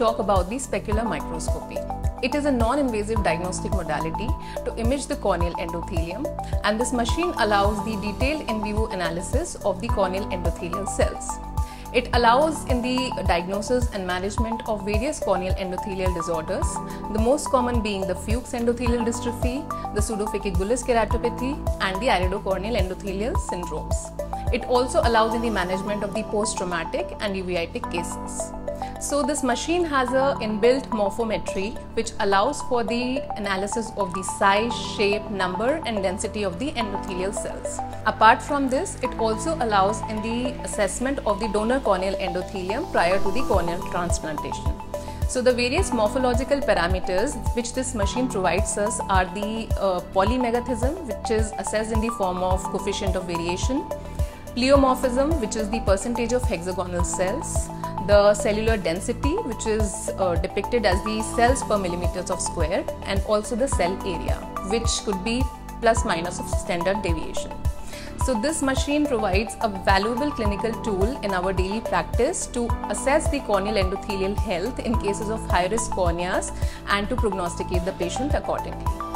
talk about the specular microscopy. It is a non-invasive diagnostic modality to image the corneal endothelium and this machine allows the detailed in vivo analysis of the corneal endothelial cells. It allows in the diagnosis and management of various corneal endothelial disorders, the most common being the Fuchs endothelial dystrophy, the pseudophakic bullous keratopathy, and the iridocorneal endothelial syndromes. It also allows in the management of the post-traumatic and uveitic cases. So this machine has a inbuilt morphometry which allows for the analysis of the size, shape, number and density of the endothelial cells. Apart from this, it also allows in the assessment of the donor corneal endothelium prior to the corneal transplantation. So the various morphological parameters which this machine provides us are the uh, polymegathism which is assessed in the form of coefficient of variation, pleomorphism which is the percentage of hexagonal cells, the cellular density which is uh, depicted as the cells per millimeters of square and also the cell area which could be plus minus of standard deviation. So this machine provides a valuable clinical tool in our daily practice to assess the corneal endothelial health in cases of high risk corneas and to prognosticate the patient accordingly.